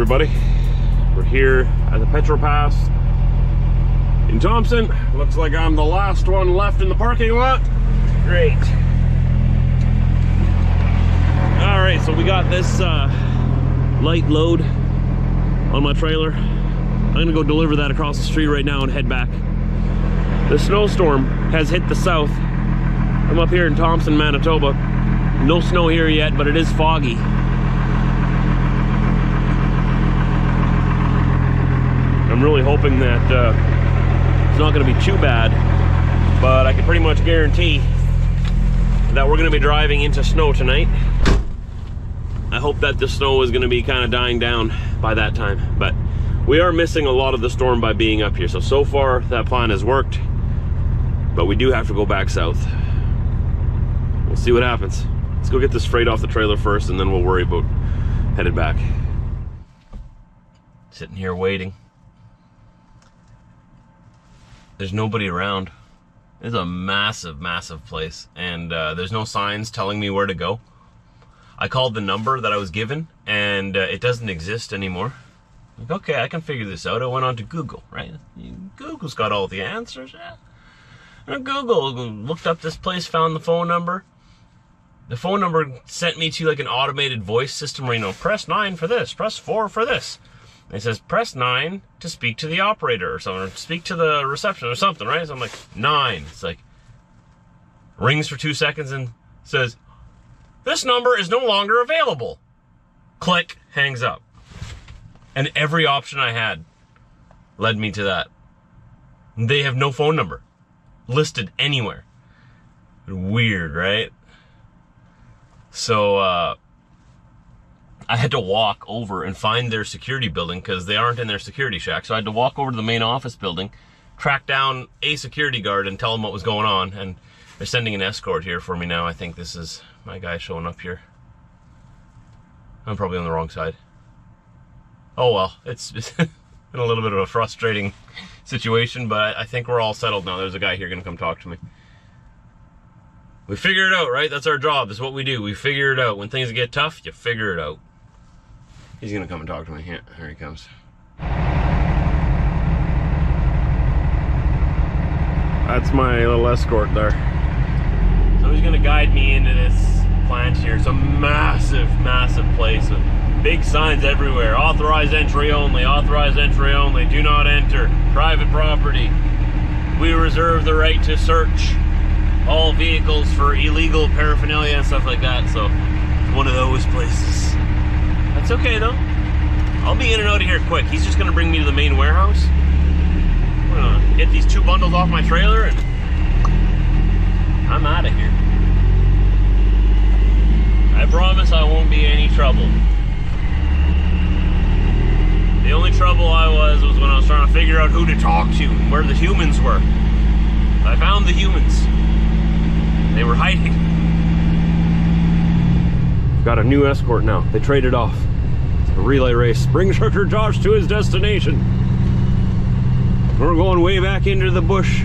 Everybody. We're here at the Petro Pass in Thompson. Looks like I'm the last one left in the parking lot. Great. All right, so we got this uh, light load on my trailer. I'm gonna go deliver that across the street right now and head back. The snowstorm has hit the south. I'm up here in Thompson, Manitoba. No snow here yet, but it is foggy. I'm really hoping that uh, it's not going to be too bad, but I can pretty much guarantee that we're going to be driving into snow tonight. I hope that the snow is going to be kind of dying down by that time, but we are missing a lot of the storm by being up here. So, so far that plan has worked, but we do have to go back south. We'll see what happens. Let's go get this freight off the trailer first and then we'll worry about headed back. Sitting here waiting. There's nobody around. It's a massive, massive place, and uh, there's no signs telling me where to go. I called the number that I was given, and uh, it doesn't exist anymore. Like, okay, I can figure this out. I went on to Google, right? Google's got all the answers. Yeah. And Google looked up this place, found the phone number. The phone number sent me to like an automated voice system where you know, press nine for this, press four for this. It says press nine to speak to the operator or something, or speak to the reception or something, right? So I'm like, nine. It's like rings for two seconds and says, This number is no longer available. Click, hangs up. And every option I had led me to that. They have no phone number listed anywhere. Weird, right? So uh I had to walk over and find their security building because they aren't in their security shack. So I had to walk over to the main office building, track down a security guard and tell them what was going on. And they're sending an escort here for me now. I think this is my guy showing up here. I'm probably on the wrong side. Oh well, it's, it's been a little bit of a frustrating situation, but I think we're all settled now. There's a guy here gonna come talk to me. We figure it out, right? That's our job. That's what we do. We figure it out. When things get tough, you figure it out. He's gonna come and talk to me. Here, here he comes. That's my little escort there. So he's gonna guide me into this plant here. It's a massive, massive place with big signs everywhere. Authorized entry only, authorized entry only, do not enter, private property. We reserve the right to search all vehicles for illegal paraphernalia and stuff like that. So it's one of those places. That's okay though. I'll be in and out of here quick. He's just gonna bring me to the main warehouse. I'm gonna get these two bundles off my trailer and I'm out of here. I promise I won't be any trouble. The only trouble I was was when I was trying to figure out who to talk to and where the humans were. I found the humans. They were hiding. Got a new escort now. They traded off. Relay race. Bring Trucker Josh to his destination. We're going way back into the bush.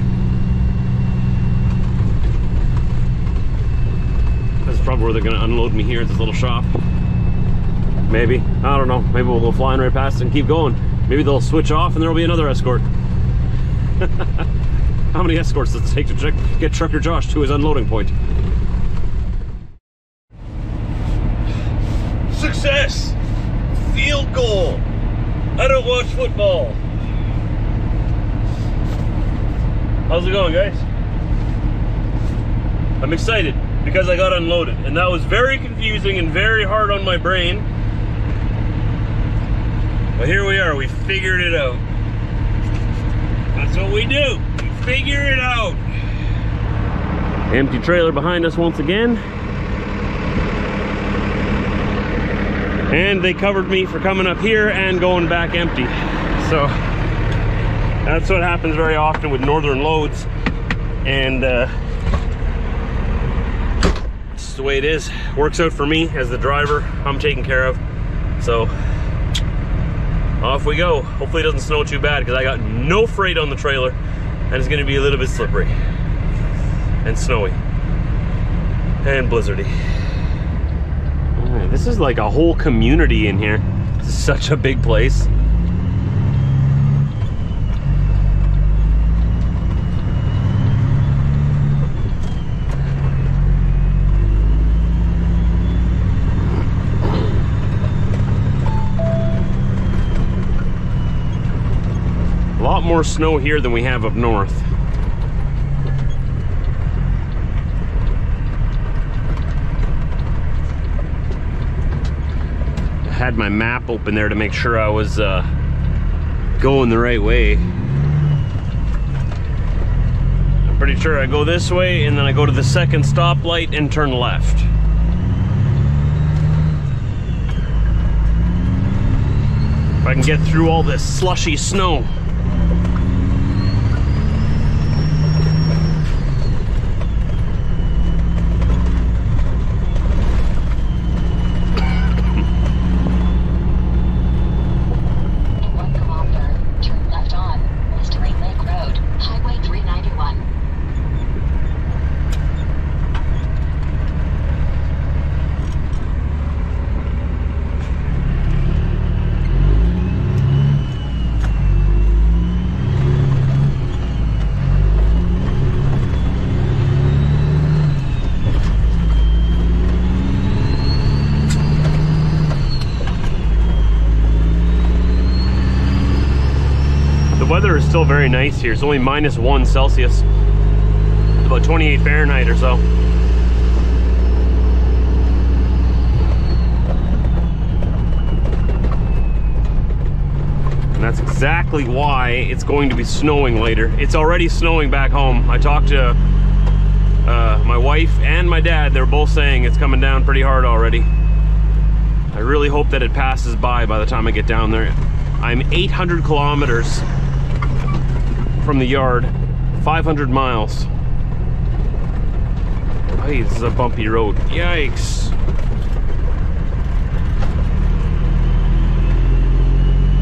That's probably where they're gonna unload me here at this little shop. Maybe. I don't know. Maybe we'll go flying right past and keep going. Maybe they'll switch off and there'll be another escort. How many escorts does it take to check, get Trucker Josh to his unloading point? Football. How's it going, guys? I'm excited because I got unloaded, and that was very confusing and very hard on my brain. But here we are, we figured it out. That's what we do we figure it out. Empty trailer behind us once again. And they covered me for coming up here and going back empty. So that's what happens very often with northern loads. And uh, it's the way it is. Works out for me as the driver. I'm taken care of. So off we go. Hopefully it doesn't snow too bad because I got no freight on the trailer and it's gonna be a little bit slippery and snowy and blizzardy. This is like a whole community in here. This is such a big place. A lot more snow here than we have up north. Had my map open there to make sure I was uh, going the right way. I'm pretty sure I go this way and then I go to the second stoplight and turn left. If I can get through all this slushy snow. weather is still very nice here. It's only minus one Celsius, about 28 Fahrenheit or so. And that's exactly why it's going to be snowing later. It's already snowing back home. I talked to uh, my wife and my dad. They're both saying it's coming down pretty hard already. I really hope that it passes by by the time I get down there. I'm 800 kilometers from the yard, 500 miles. Hey, this is a bumpy road. Yikes.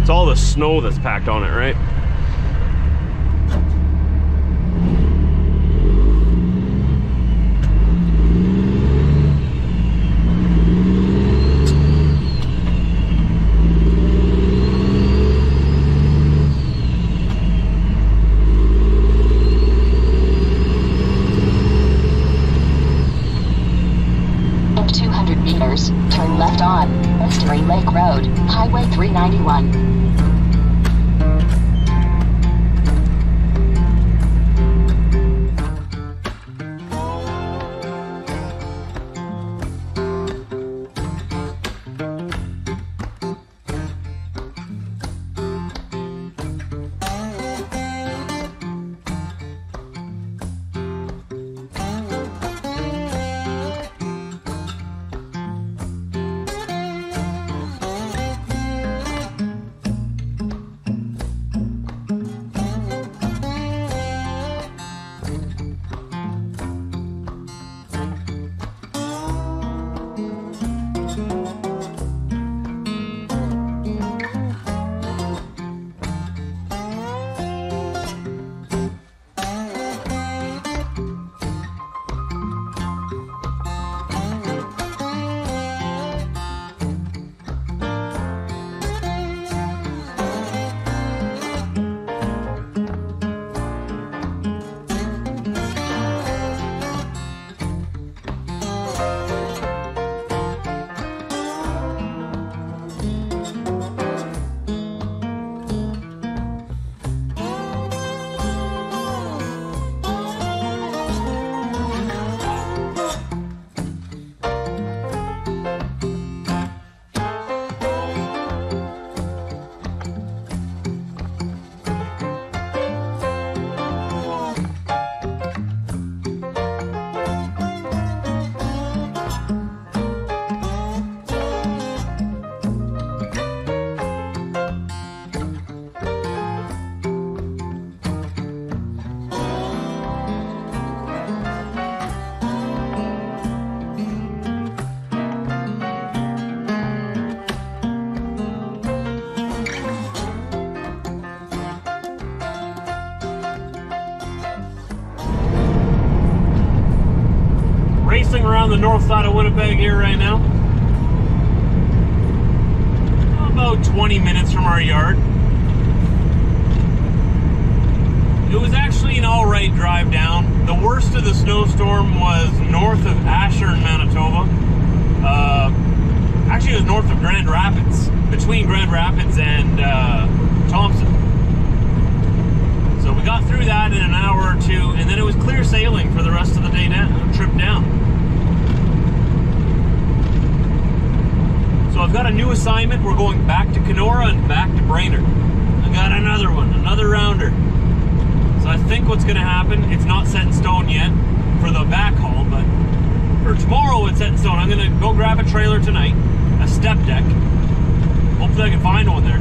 It's all the snow that's packed on it, right? North side of Winnipeg here right now. About about 20 minutes from our yard. It was actually an all right drive down. The worst of the snowstorm was north of Ashern, Manitoba. Uh, actually, it was north of Grand Rapids, between Grand Rapids and uh, Thompson. So we got through that in an hour or two, and then it was clear sailing for the rest of the day down, trip down. So I've got a new assignment. We're going back to Kenora and back to Brainerd. I got another one, another rounder. So I think what's going to happen, it's not set in stone yet for the backhaul, but for tomorrow it's set in stone. I'm going to go grab a trailer tonight, a step deck. Hopefully I can find one there.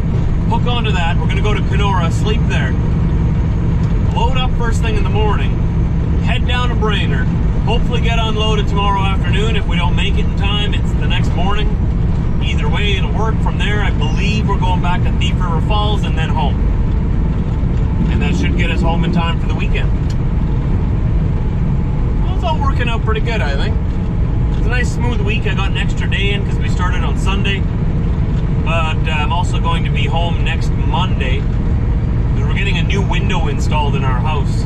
Hook onto that. We're going to go to Kenora, sleep there. Load up first thing in the morning. Head down to Brainerd. Hopefully get unloaded tomorrow afternoon. If we don't make it in time, it's the next morning. Either way, it'll work. From there, I believe we're going back to Thief River Falls and then home and that should get us home in time for the weekend. Well, it's all working out pretty good, I think. It's a nice smooth week. I got an extra day in because we started on Sunday, but uh, I'm also going to be home next Monday we're getting a new window installed in our house.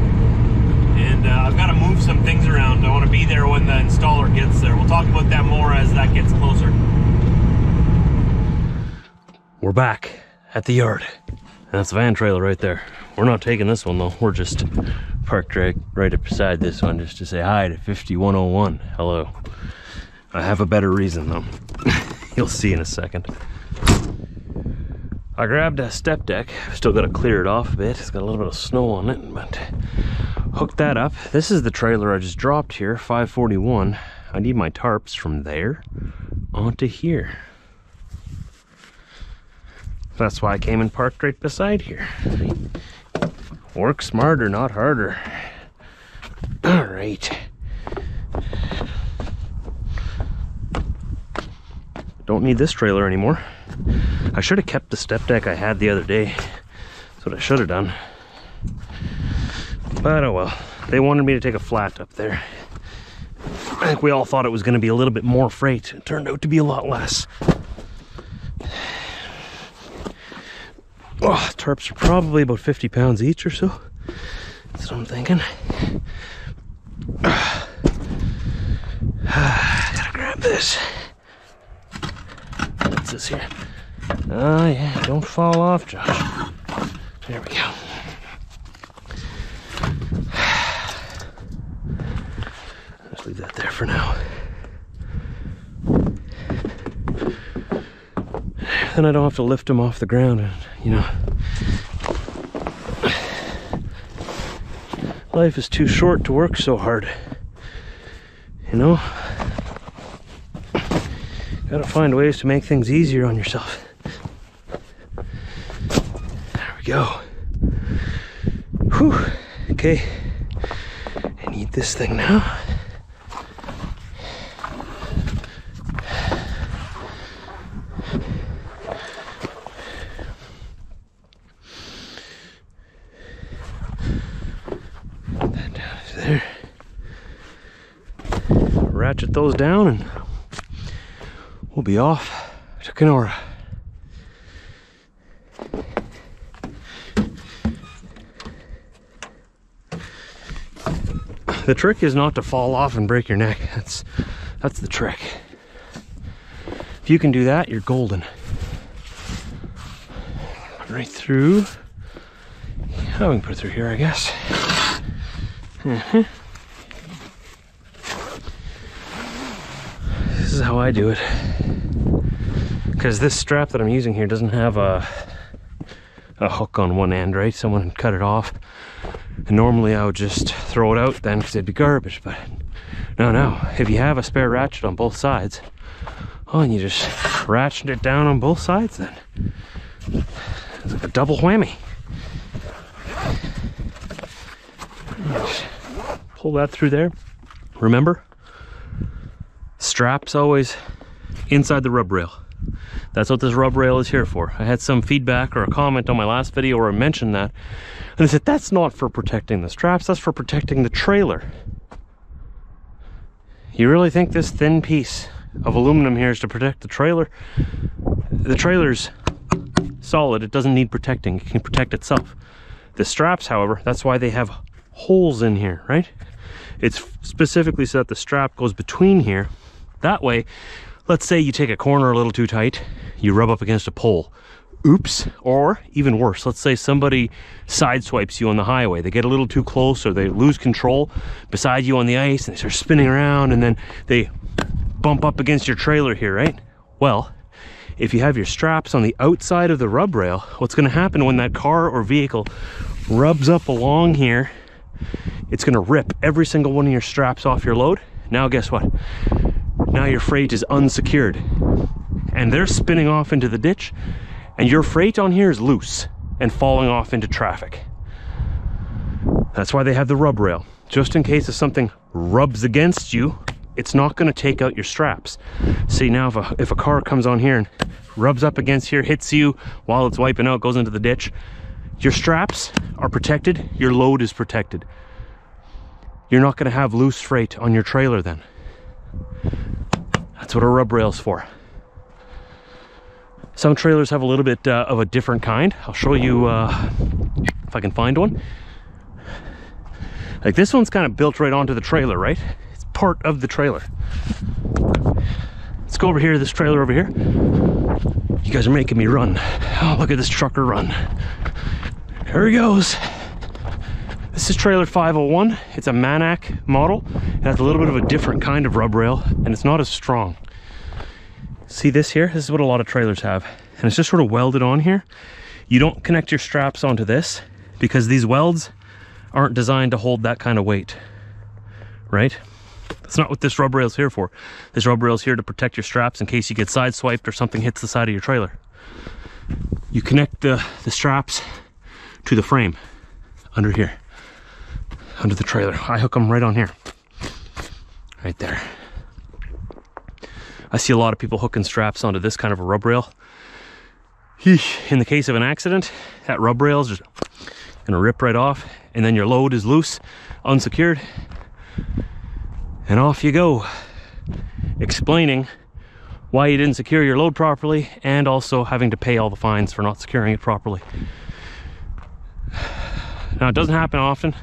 And uh, I've got to move some things around. I want to be there when the installer gets there. We'll talk about that more as that gets closer. We're back at the yard. That's the van trailer right there. We're not taking this one though. We're just parked right, right beside this one just to say hi to 5101. Hello. I have a better reason though. You'll see in a second. I grabbed a step deck. Still got to clear it off a bit. It's got a little bit of snow on it, but hooked that up. This is the trailer I just dropped here, 541. I need my tarps from there onto here. That's why I came and parked right beside here. Work smarter, not harder. All right. Don't need this trailer anymore. I should have kept the step deck I had the other day. That's what I should have done. But oh well. They wanted me to take a flat up there. I think we all thought it was going to be a little bit more freight. It turned out to be a lot less. Oh, tarps are probably about 50 pounds each or so. That's what I'm thinking. Gotta grab this. What's this here? Oh yeah, don't fall off, Josh. There we go. Just leave that there for now. Then I don't have to lift them off the ground and, you know. Life is too short to work so hard. You know? Gotta find ways to make things easier on yourself. There we go. Whew. Okay. I need this thing now. That down to there. Ratchet those down and we'll be off to Kenora. The trick is not to fall off and break your neck. That's that's the trick. If you can do that, you're golden. Right through. Oh, we can put it through here, I guess. Mhm. This is how I do it. Because this strap that I'm using here doesn't have a, a hook on one end, right? Someone cut it off. And normally I would just throw it out then because it'd be garbage. But no, no. If you have a spare ratchet on both sides, oh, and you just ratchet it down on both sides then. It's like a double whammy. Pull that through there. Remember, straps always inside the rub rail. That's what this rub rail is here for. I had some feedback or a comment on my last video where I mentioned that. And I said, that's not for protecting the straps, that's for protecting the trailer. You really think this thin piece of aluminum here is to protect the trailer? The trailer's solid. It doesn't need protecting. It can protect itself. The straps, however, that's why they have holes in here, right? It's specifically so that the strap goes between here. That way, let's say you take a corner a little too tight, you rub up against a pole. Oops. Or even worse, let's say somebody sideswipes you on the highway. They get a little too close or they lose control beside you on the ice and they start spinning around and then they bump up against your trailer here, right? Well, if you have your straps on the outside of the rub rail, what's going to happen when that car or vehicle rubs up along here, it's going to rip every single one of your straps off your load. Now, guess what? Now your freight is unsecured and they're spinning off into the ditch and your freight on here is loose and falling off into traffic. That's why they have the rub rail. Just in case if something rubs against you, it's not going to take out your straps. See now if a, if a car comes on here and rubs up against here, hits you while it's wiping out, goes into the ditch, your straps are protected, your load is protected. You're not going to have loose freight on your trailer then. That's what a rub rail's for. Some trailers have a little bit uh, of a different kind. I'll show you uh, if I can find one. Like this one's kind of built right onto the trailer, right? It's part of the trailer. Let's go over here, this trailer over here. You guys are making me run. Oh, look at this trucker run. Here he goes. This is trailer 501. It's a Manac model. It has a little bit of a different kind of rub rail and it's not as strong. See this here? This is what a lot of trailers have. And it's just sort of welded on here. You don't connect your straps onto this because these welds aren't designed to hold that kind of weight, right? That's not what this rub rail is here for. This rub rail is here to protect your straps in case you get sideswiped or something hits the side of your trailer. You connect the, the straps to the frame under here, under the trailer. I hook them right on here, right there. I see a lot of people hooking straps onto this kind of a rub rail. In the case of an accident, that rub rail is just gonna rip right off and then your load is loose, unsecured, and off you go. Explaining why you didn't secure your load properly and also having to pay all the fines for not securing it properly. Now it doesn't happen often.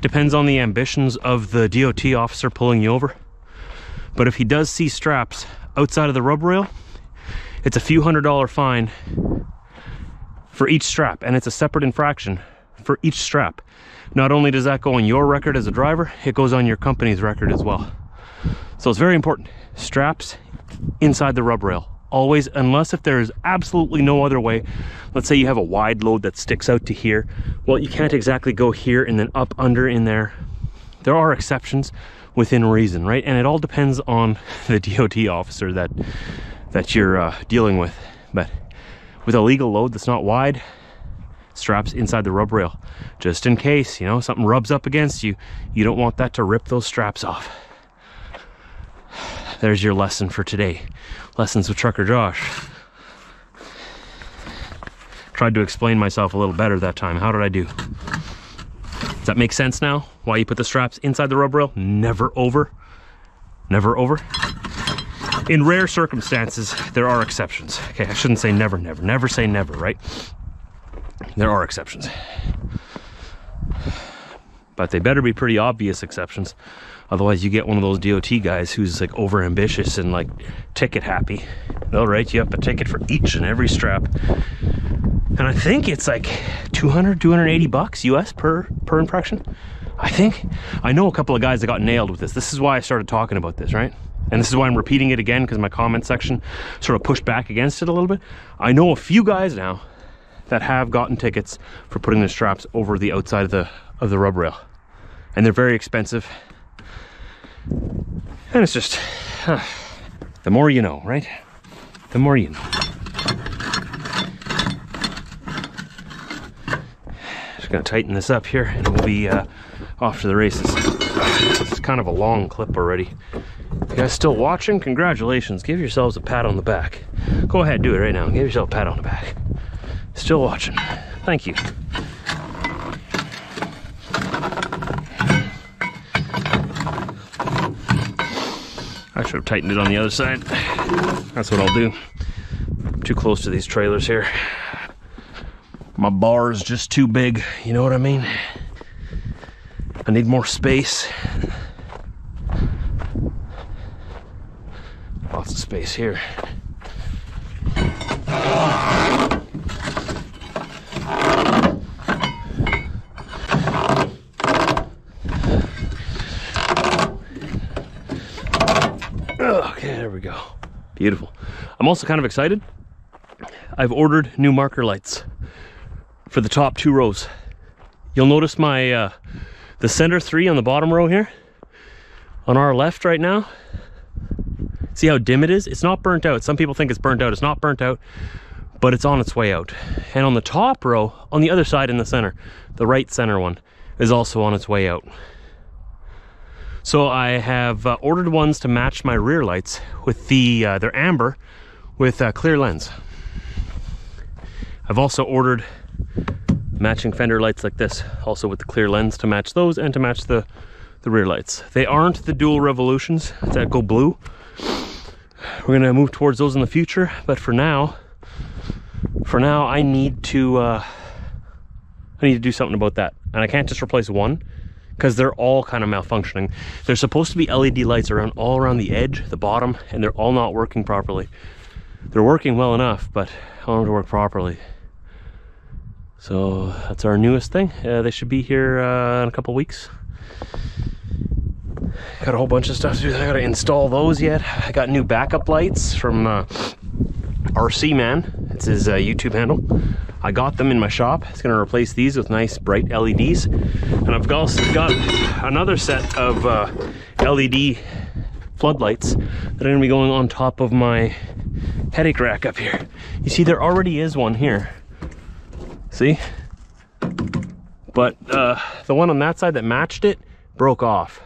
Depends on the ambitions of the DOT officer pulling you over. But if he does see straps outside of the rub rail, it's a few hundred dollar fine for each strap and it's a separate infraction for each strap. Not only does that go on your record as a driver, it goes on your company's record as well. So it's very important. Straps inside the rub rail. Always, unless if there is absolutely no other way. Let's say you have a wide load that sticks out to here. Well, you can't exactly go here and then up under in there. There are exceptions within reason, right? And it all depends on the DOT officer that that you're uh, dealing with. But with a legal load that's not wide, straps inside the rub rail, just in case, you know, something rubs up against you, you don't want that to rip those straps off. There's your lesson for today. Lessons with Trucker Josh. Tried to explain myself a little better that time. How did I do? Does that make sense now? Why you put the straps inside the rub rail? Never over. Never over. In rare circumstances, there are exceptions. Okay, I shouldn't say never, never. Never say never, right? There are exceptions. But they better be pretty obvious exceptions. Otherwise, you get one of those DOT guys who's like over ambitious and like ticket happy. They'll write you up a ticket for each and every strap. And I think it's like 200, 280 bucks US per, per infraction. I think. I know a couple of guys that got nailed with this. This is why I started talking about this, right? And this is why I'm repeating it again because my comment section sort of pushed back against it a little bit. I know a few guys now that have gotten tickets for putting the straps over the outside of the of the rub rail. And they're very expensive. And it's just uh, the more you know, right? The more you know. Just gonna tighten this up here and we'll be uh, off to the races. It's kind of a long clip already. You guys still watching, congratulations. Give yourselves a pat on the back. Go ahead, do it right now. Give yourself a pat on the back. Still watching. Thank you. Should have tightened it on the other side. That's what I'll do. I'm too close to these trailers here. My bar is just too big, you know what I mean? I need more space. Lots of space here. Okay, there we go. Beautiful. I'm also kind of excited. I've ordered new marker lights for the top two rows. You'll notice my uh, the center three on the bottom row here on our left right now. See how dim it is? It's not burnt out. Some people think it's burnt out. It's not burnt out, but it's on its way out. And on the top row, on the other side in the center, the right center one is also on its way out. So I have uh, ordered ones to match my rear lights with the, uh, they're amber with uh, clear lens. I've also ordered matching fender lights like this, also with the clear lens to match those and to match the, the rear lights. They aren't the dual revolutions that go blue. We're gonna move towards those in the future, but for now, for now I need to, uh, I need to do something about that. And I can't just replace one because they're all kind of malfunctioning. They're supposed to be LED lights around all around the edge, the bottom, and they're all not working properly. They're working well enough, but I want them to work properly. So that's our newest thing. Uh, they should be here uh, in a couple weeks. Got a whole bunch of stuff to do. I gotta install those yet. I got new backup lights from uh, RC Man. It's his uh, YouTube handle. I got them in my shop. It's gonna replace these with nice bright LEDs. And I've also got another set of uh, LED floodlights that are gonna be going on top of my headache rack up here. You see, there already is one here. See? But uh, the one on that side that matched it broke off.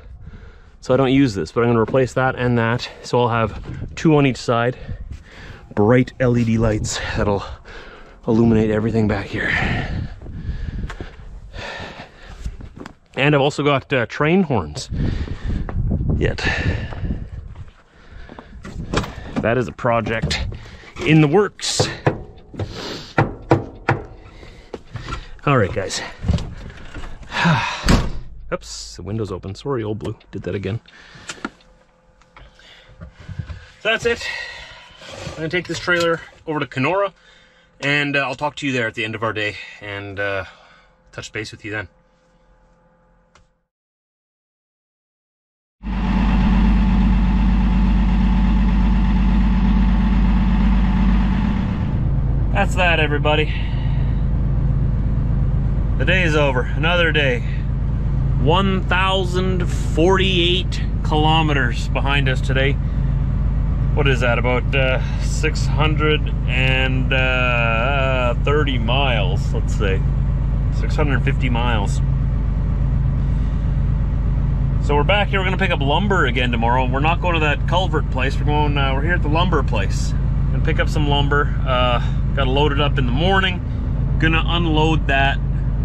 So I don't use this, but I'm gonna replace that and that. So I'll have two on each side, bright LED lights that'll illuminate everything back here. And I've also got uh, train horns yet. That is a project in the works. All right, guys. Oops, the window's open. Sorry, old blue. Did that again. So that's it. I'm gonna take this trailer over to Kenora, and uh, I'll talk to you there at the end of our day and uh, touch base with you then. That's that, everybody. The day is over. Another day. 1,048 kilometers behind us today. What is that? About uh, 630 miles, let's say. 650 miles. So we're back here. We're gonna pick up lumber again tomorrow. We're not going to that culvert place. We're going. Uh, we're here at the lumber place. Gonna pick up some lumber. Uh, got to load it up in the morning. Gonna unload that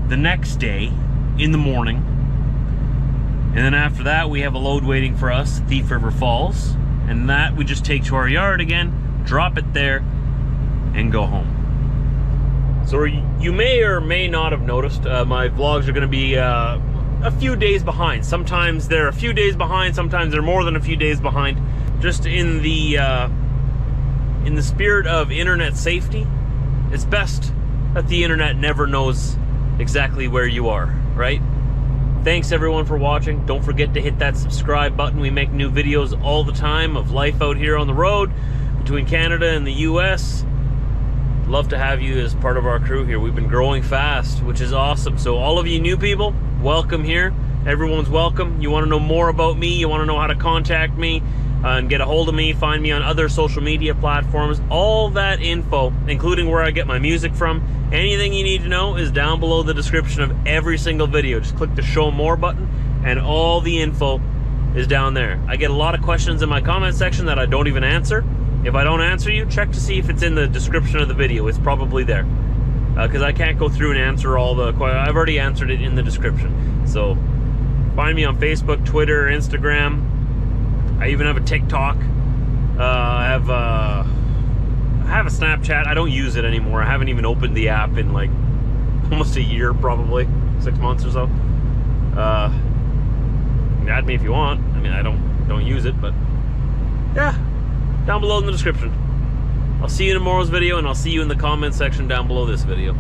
the next day in the morning. And then after that, we have a load waiting for us, Thief River Falls. And that we just take to our yard again, drop it there, and go home. So you may or may not have noticed, uh, my vlogs are gonna be uh, a few days behind. Sometimes they're a few days behind, sometimes they're more than a few days behind. Just in the, uh, in the spirit of internet safety, it's best that the internet never knows exactly where you are, right? Thanks everyone for watching. Don't forget to hit that subscribe button. We make new videos all the time of life out here on the road between Canada and the US. Love to have you as part of our crew here. We've been growing fast, which is awesome. So all of you new people, welcome here. Everyone's welcome. You want to know more about me, you want to know how to contact me, and get a hold of me, find me on other social media platforms. All that info, including where I get my music from, anything you need to know is down below the description of every single video. Just click the show more button and all the info is down there. I get a lot of questions in my comment section that I don't even answer. If I don't answer you, check to see if it's in the description of the video. It's probably there. Because uh, I can't go through and answer all the. I've already answered it in the description. So find me on Facebook, Twitter, Instagram, I even have a TikTok. Uh, I have uh, I have a Snapchat. I don't use it anymore. I haven't even opened the app in like almost a year probably, six months or so. Uh, add me if you want. I mean, I don't don't use it, but yeah, down below in the description. I'll see you in tomorrow's video, and I'll see you in the comment section down below this video.